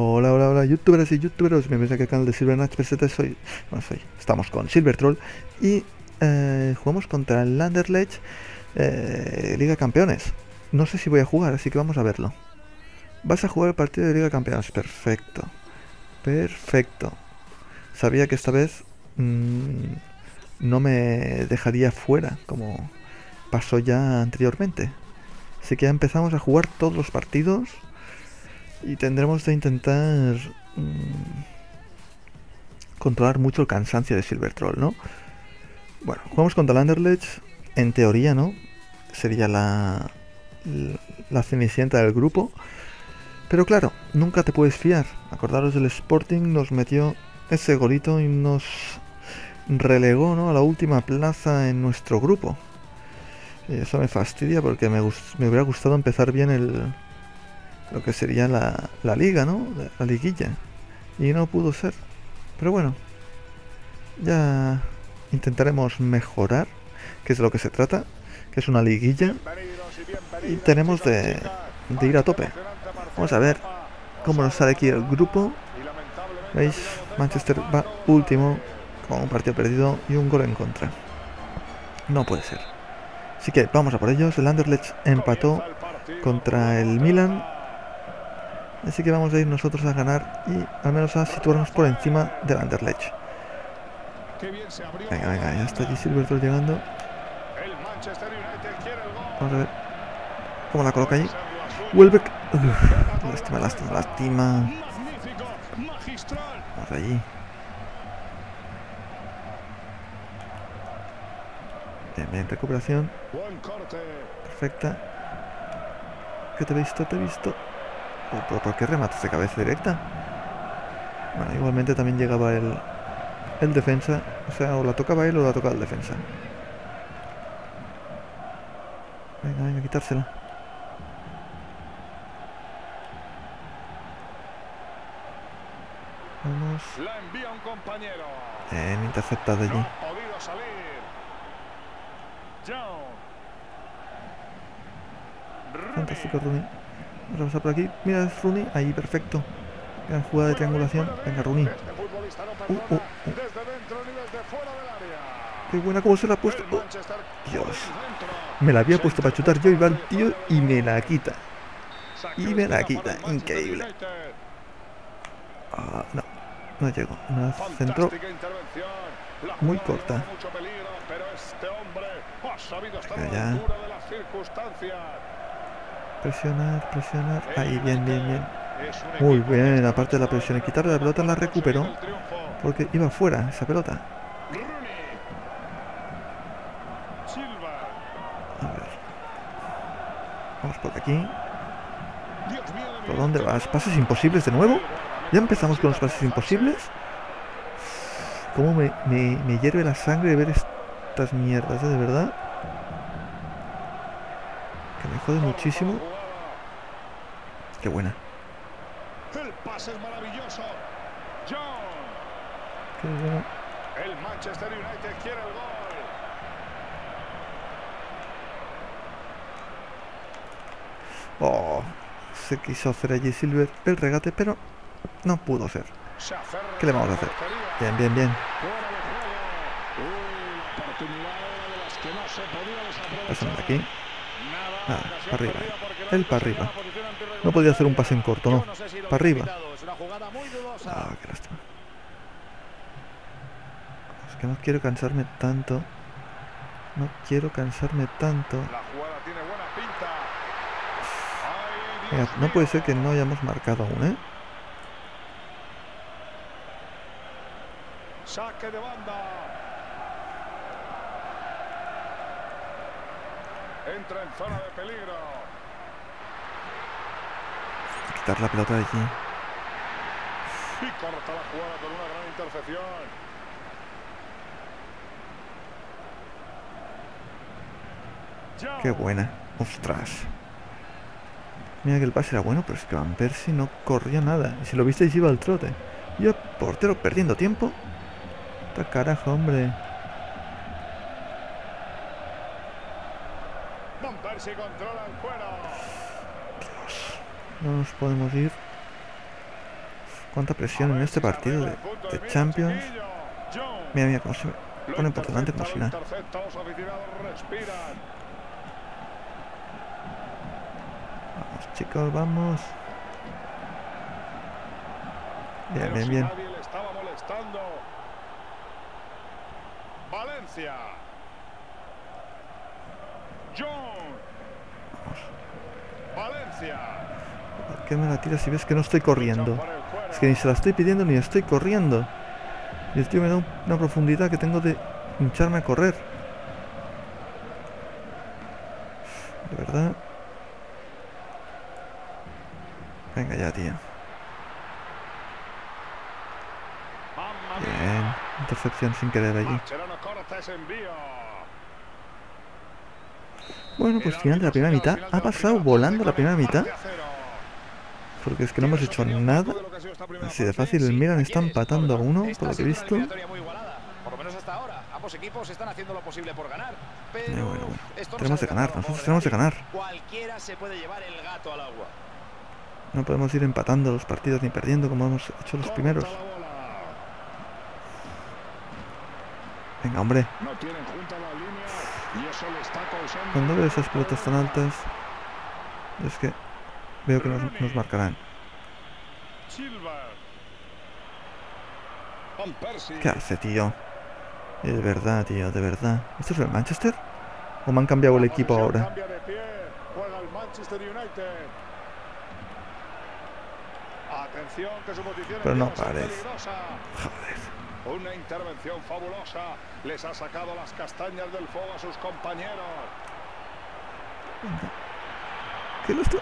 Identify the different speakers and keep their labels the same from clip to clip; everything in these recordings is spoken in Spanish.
Speaker 1: Hola, hola, hola, youtubers y youtuberos, bienvenidos aquí al canal de Silver PST, soy, no soy, estamos con Silver Troll y eh, jugamos contra el Landerlech eh, Liga Campeones. No sé si voy a jugar, así que vamos a verlo. Vas a jugar el partido de Liga Campeones, perfecto, perfecto. Sabía que esta vez mm, no me dejaría fuera, como pasó ya anteriormente. Así que ya empezamos a jugar todos los partidos y tendremos de intentar mm, controlar mucho el cansancio de Silver Troll, ¿no? Bueno, jugamos contra el en teoría, ¿no? Sería la, la cenicienta del grupo. Pero claro, nunca te puedes fiar. Acordaros del Sporting, nos metió ese golito y nos relegó ¿no? a la última plaza en nuestro grupo. Eso me fastidia porque me, me hubiera gustado empezar bien el, lo que sería la, la liga, ¿no? La liguilla. Y no pudo ser. Pero bueno, ya intentaremos mejorar, que es de lo que se trata, que es una liguilla. Y tenemos de, de ir a tope. Vamos a ver cómo nos sale aquí el grupo. ¿Veis? Manchester va último con un partido perdido y un gol en contra. No puede ser. Así que vamos a por ellos. El Anderlecht empató contra el Milan Así que vamos a ir nosotros a ganar y al menos a situarnos por encima del Anderlecht. Venga, venga, ya está allí Silverton llegando. Vamos a ver cómo la coloca allí. Welbeck. lástima, lástima, lástima. Vamos allí. Bien, bien, recuperación. Perfecta. ¿Qué te he visto? Te he visto. ¿Por, qué rematas de cabeza directa? Bueno, igualmente también llegaba el, el defensa. O sea, o la tocaba él o la tocaba el defensa. Venga, venga, quitársela. Vamos. La envía un compañero. Bien, interceptado allí. Fantástico, Rooney. Vamos a pasar por aquí. Mira, es Rooney. Ahí, perfecto. Gran jugada de triangulación. Venga, Rooney. Uh, uh, uh. Qué buena como se la ha puesto. Oh, Dios. Me la había puesto para chutar yo el tío y me la quita. Y me la quita. Increíble. Ah, no. No llego. Una centro. Muy corta. Ya. Presionar, presionar. Ahí, bien, bien, bien. Muy bien, aparte de la presión. Y quitarle la pelota la recupero. Porque iba fuera esa pelota. A ver. Vamos por aquí. ¿Por dónde vas? ¿Pases imposibles de nuevo? ¿Ya empezamos con los pases imposibles? ¿Cómo me, me, me hierve la sangre de ver estas mierdas, ¿eh? de verdad? Jode muchísimo. Qué buena. El pase es maravilloso. Qué bueno. El Manchester United quiere el gol. Oh, se quiso hacer allí Silver el regate, pero no pudo ser. ¿Qué le vamos a hacer? Bien, bien, bien. De aquí. Nada, para arriba. Él para arriba. No podía hacer un pase en corto, no. Para arriba. Ah, qué lástima. Es que no quiero cansarme tanto. No quiero cansarme tanto. no puede ser que no hayamos marcado aún, ¿eh? Saque de banda. Entra en zona de peligro. Quitar la pelota de aquí. Y corta la jugada con una gran intercepción. Qué buena. Ostras. Mira que el pase era bueno, pero es que Van Persie no corría nada. Y si lo visteis iba al trote. Yo, portero, perdiendo tiempo. Esta carajo, hombre.
Speaker 2: Controla el juego.
Speaker 1: No nos podemos ir. Cuánta presión en este partido de, de Champions. Mira, mira cómo se pone por delante como si nada. Vamos, chicos, vamos. Bien, bien, bien.
Speaker 2: Valencia. John.
Speaker 1: ¿Por qué me la tiras si ves que no estoy corriendo? Es que ni se la estoy pidiendo ni estoy corriendo. Y el tío me da un- una profundidad que tengo de hincharme a correr. De verdad. Venga ya, tío. Bien. Intercepción sin querer allí.
Speaker 2: Mascherano corta ese envío.
Speaker 1: Bueno, pues final de la primera mitad. Ha pasado volando la primera mitad. Porque es que no hemos hecho nada. Así de fácil. El Milan está empatando a uno, por lo que he visto.
Speaker 3: muy igualada, por lo menos hasta ahora. Ambos equipos están haciendo lo posible por ganar. Pero
Speaker 1: bueno, bueno.
Speaker 3: esto no
Speaker 1: Tenemos de ganar, nosotros tenemos de
Speaker 3: favor,
Speaker 1: ganar.
Speaker 3: Cualquiera se puede llevar el gato al agua.
Speaker 1: No podemos ir empatando los partidos ni perdiendo como hemos hecho los primeros. Venga, hombre.
Speaker 2: No tienen junta la línea y eso le está causando.
Speaker 1: Cuando veo esas pelotas tan altas, es que veo que nos, nos marcarán. ¿Qué hace, tío? De verdad, tío, de verdad. ¿Esto es el Manchester? ¿O me han cambiado el equipo ahora? Pero no parece. Joder.
Speaker 2: Una intervención fabulosa. Les ha sacado las castañas del fuego a sus compañeros.
Speaker 1: ¿Qué lo está?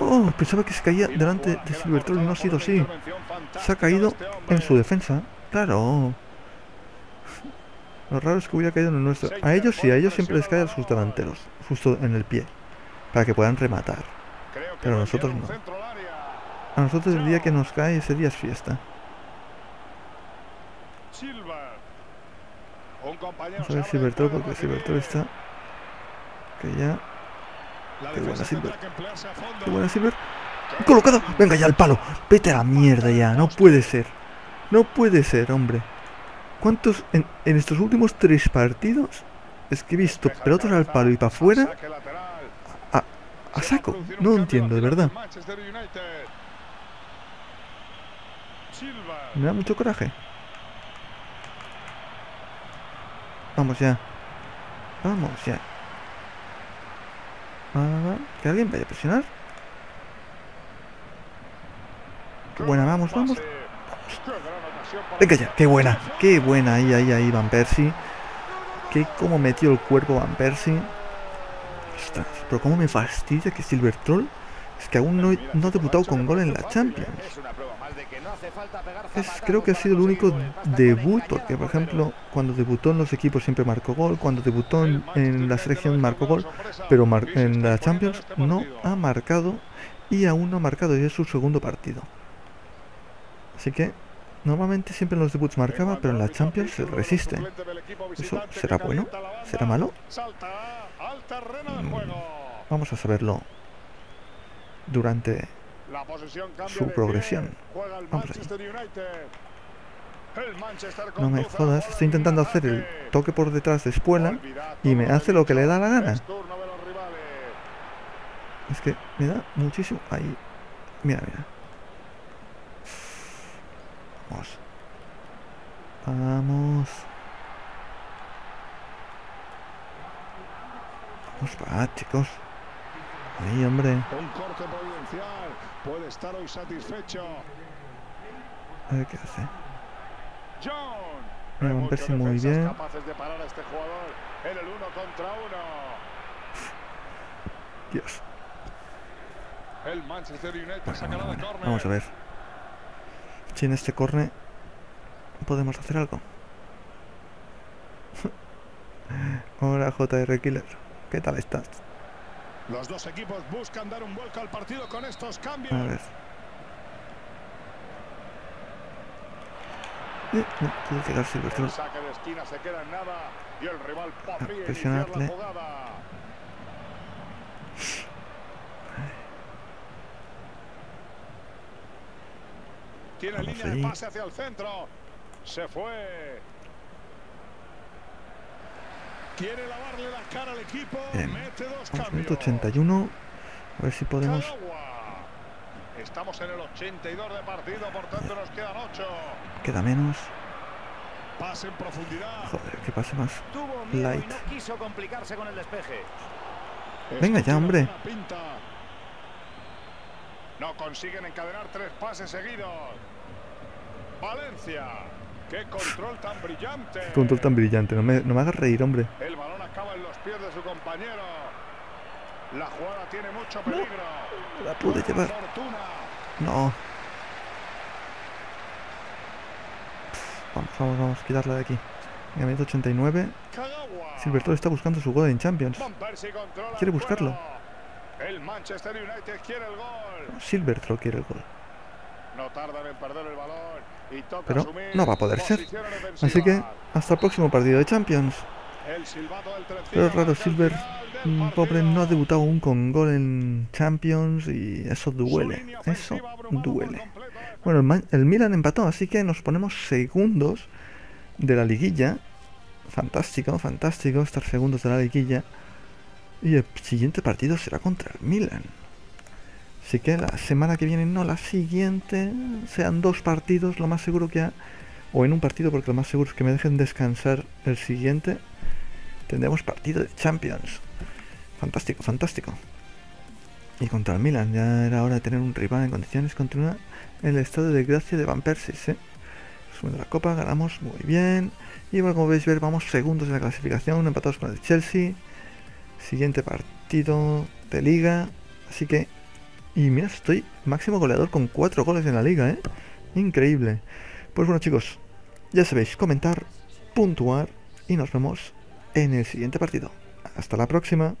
Speaker 1: Oh, pensaba que se caía delante de y no ha sido así. Se ha caído
Speaker 2: este
Speaker 1: en su defensa. Claro. Lo raro es que hubiera caído en el nuestro. A ellos sí, a ellos siempre les cae a sus delanteros. Justo en el pie. Para que puedan rematar. Pero
Speaker 2: a
Speaker 1: nosotros no. A nosotros el día que nos cae, ese día es fiesta.
Speaker 2: Silva. Un compañero
Speaker 1: Vamos a ver
Speaker 2: puede
Speaker 1: porque
Speaker 2: recibir.
Speaker 1: Silvertroll está... Que ya... Qué buena Silver.
Speaker 2: a.
Speaker 1: ¡Qué buena Silver! ¡Colocado! ¡Venga ya al palo! ¡Vete a la mierda ya! ¡No puede ser! ¡No puede ser, hombre! ¿Cuántos en, en estos últimos tres partidos es que he visto pelotas al palo y para afuera a
Speaker 2: va
Speaker 1: saco? No entiendo, de verdad. Me da mucho coraje. Vamos ya. Vamos ya. Va. Que alguien vaya a presionar. Qué buena, vamos, vamos. Venga ya, qué buena, qué buena. Ahí, ahí, ahí, Van Persie. Que como metió el cuerpo Van Persie. Ostras, pero cómo me fastidia que Silver Troll es que aún no, he- no ha debutado con gol en la Champions.
Speaker 3: Es
Speaker 1: creo que ha sido el único debut, porque por ejemplo, cuando debutó en los equipos siempre marcó gol, cuando debutó en, la selección marcó gol, pero mar- en la Champions
Speaker 2: este
Speaker 1: no ha marcado y aún no ha marcado y es su segundo partido. Así que normalmente siempre en los debuts marcaba, pero en la Champions se resiste. ¿Eso será bueno? ¿Será malo? Mm. Vamos a saberlo durante
Speaker 2: La posesión cambia
Speaker 1: su progresión. Vamos No me jodas, estoy intentando hacer el toque por detrás de Espuela
Speaker 2: Olvidad
Speaker 1: y me hace lo que le da la gana.
Speaker 2: Es
Speaker 1: que me da muchísimo. Ahí. Mira, mira. Vamos. Vamos. Vamos para chicos. Ahí, hombre.
Speaker 2: Un corte providencial. Puede estar hoy satisfecho.
Speaker 1: A ver qué hace.
Speaker 2: John. Muchos
Speaker 1: muy bien.
Speaker 2: capaces de parar a este jugador en el uno contra uno.
Speaker 1: Dios.
Speaker 2: El Manchester United
Speaker 1: Bueno,
Speaker 2: sacará
Speaker 1: bueno,
Speaker 2: de
Speaker 1: bueno. Vamos a ver. Si en este corne podemos hacer algo. Hola JR Killer. ¿Qué tal estás?
Speaker 2: Los dos equipos buscan dar un vuelco al partido con estos cambios.
Speaker 1: A ver. Eh, no, puede Silver
Speaker 2: El
Speaker 1: Troll.
Speaker 2: saque de esquina se queda en nada y el rival podría iniciar
Speaker 1: presionarle.
Speaker 2: la jugada. Tiene
Speaker 1: Vamos
Speaker 2: línea
Speaker 1: ahí.
Speaker 2: de pase hacia el centro. Se fue. Quiere lavarle la cara al equipo.
Speaker 1: Bien.
Speaker 2: Mete dos cambios.
Speaker 1: minuto 81. A ver si podemos.
Speaker 2: Estamos en el 82 de partido, por tanto nos quedan 8.
Speaker 1: Queda menos.
Speaker 2: Pase en profundidad.
Speaker 1: Joder, que pase más. Light.
Speaker 3: no quiso complicarse con el despeje.
Speaker 1: Venga ya, hombre.
Speaker 2: No consiguen encadenar tres pases seguidos. Valencia. Qué control tan brillante.
Speaker 1: Qué control tan brillante. No me, no me hagas reír, hombre.
Speaker 2: El balón acaba en los pies de su compañero. La jugada tiene mucho peligro.
Speaker 1: La pude llevar. No. Vamos, vamos, vamos. Quitarla de aquí. Venga, minuto 89.
Speaker 2: Kagawa.
Speaker 1: Silver Troll está buscando su gol en Champions. Quiere
Speaker 2: el
Speaker 1: buscarlo.
Speaker 2: El Manchester United quiere el gol.
Speaker 1: Silver Troll quiere el gol.
Speaker 2: No tardan en perder el balón. Y toca
Speaker 1: Pero no va a poder ser. Así que hasta el próximo partido de Champions. Pero es raro, Silver, pobre, no ha debutado aún con gol en Champions y eso duele. Eso duele. Bueno, el, el Milan empató, así que nos ponemos segundos de la liguilla. Fantástico, fantástico estar segundos de la liguilla. Y el siguiente partido será contra el Milan. Así que la semana que viene, no la siguiente, sean dos partidos, lo más seguro que ha. O en un partido, porque lo más seguro es que me dejen descansar el siguiente. Tendremos partido de Champions. Fantástico, fantástico. Y contra el Milan, ya era hora de tener un rival en condiciones. Continúa el estado de gracia de Van Persie, ¿eh? Sube de la copa, ganamos muy bien. Y bueno, como veis ver, vamos segundos en la clasificación, empatados con el Chelsea. Siguiente partido de liga. Así que. Y mira, estoy máximo goleador con cuatro goles en la liga, ¿eh? Increíble. Pues bueno, chicos, ya sabéis, comentar, puntuar y nos vemos en el siguiente partido. Hasta la próxima.